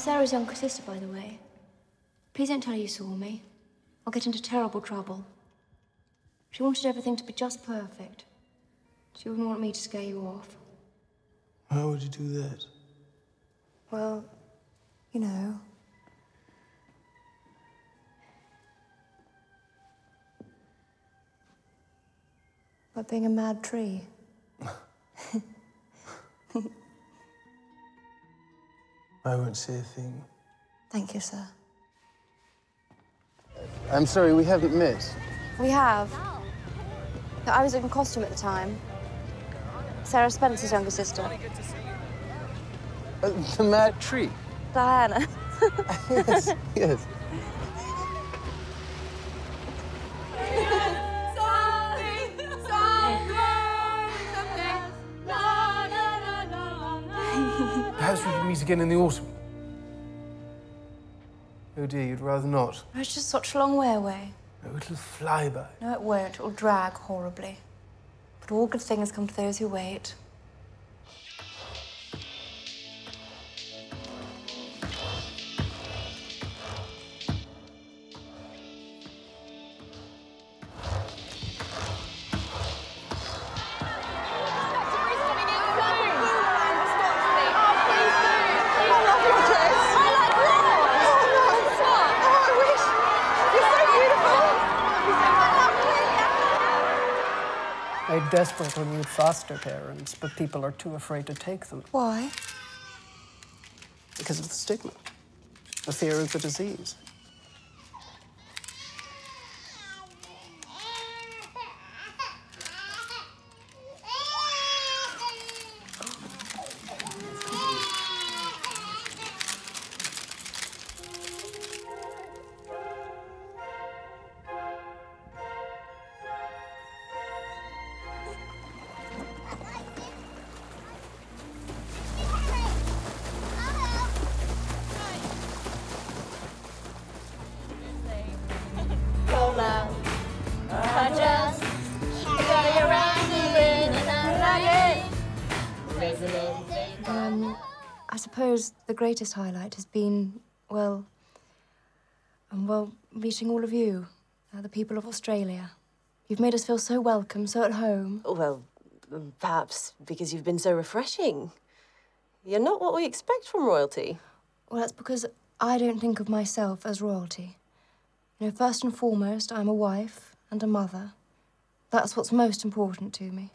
Sarah's younger sister, by the way. Please don't tell her you saw me. I'll get into terrible trouble. She wanted everything to be just perfect. She wouldn't want me to scare you off. How would you do that? Well, you know. Like being a mad tree. I won't say a thing. Thank you, sir. I'm sorry, we haven't met. We have. I was in costume at the time. Sarah Spencer's younger sister. Uh, the mad tree. Diana. yes, yes. Perhaps we could meet again in the autumn. Oh dear, you'd rather not. It's just such a long way away. Oh, it'll fly by. No, it won't. It'll drag horribly. But all good things come to those who wait. Desperately need foster parents, but people are too afraid to take them Why? because of the stigma, the fear of the disease. Um, I suppose the greatest highlight has been, well, um, well, meeting all of you, uh, the people of Australia. You've made us feel so welcome, so at home. Well, mm, perhaps because you've been so refreshing. You're not what we expect from royalty. Well, that's because I don't think of myself as royalty. You know, first and foremost, I'm a wife and a mother. That's what's most important to me.